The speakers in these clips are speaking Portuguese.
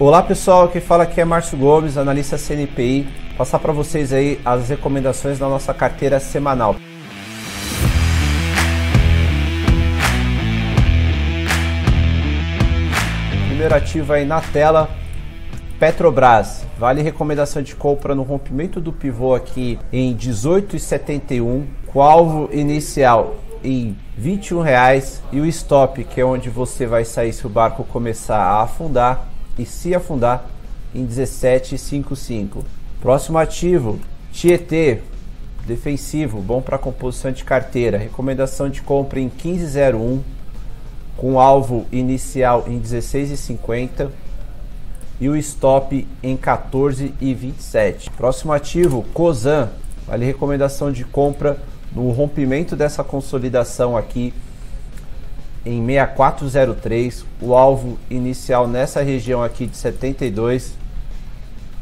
Olá pessoal, quem fala aqui é Márcio Gomes, analista CNPI. Passar para vocês aí as recomendações da nossa carteira semanal. Primeiro ativo aí na tela, Petrobras. Vale recomendação de compra no rompimento do pivô aqui em 18,71, com alvo inicial em 21 reais e o stop, que é onde você vai sair se o barco começar a afundar, e se afundar em 17,55. Próximo ativo, Tietê, defensivo, bom para composição de carteira. Recomendação de compra em 15,01 com alvo inicial em 16,50 e o stop em 14,27. Próximo ativo, Cosan, vale recomendação de compra no rompimento dessa consolidação aqui em 6403, o alvo inicial nessa região aqui de 72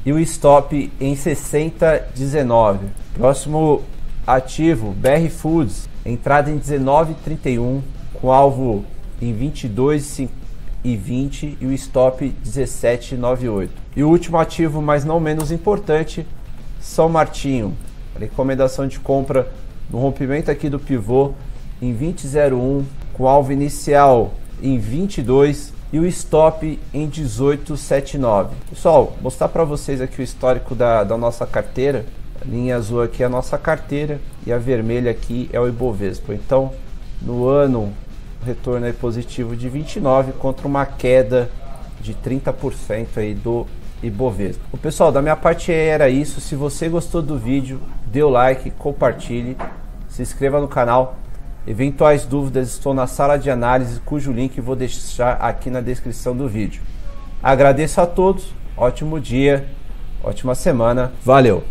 e o stop em 6019. Próximo ativo, BR Foods, entrada em 1931 com alvo em 22 e 20 e o stop 1798. E o último ativo, mas não menos importante, São Martinho. Recomendação de compra no rompimento aqui do pivô em 2001 com alvo inicial em 22 e o stop em 18,79. Pessoal, mostrar para vocês aqui o histórico da, da nossa carteira. A linha azul aqui é a nossa carteira e a vermelha aqui é o Ibovespa. Então, no ano, o retorno é positivo de 29 contra uma queda de 30% aí do Ibovespa. O pessoal, da minha parte era isso. Se você gostou do vídeo, dê o like, compartilhe, se inscreva no canal Eventuais dúvidas estou na sala de análise, cujo link vou deixar aqui na descrição do vídeo. Agradeço a todos, ótimo dia, ótima semana, valeu!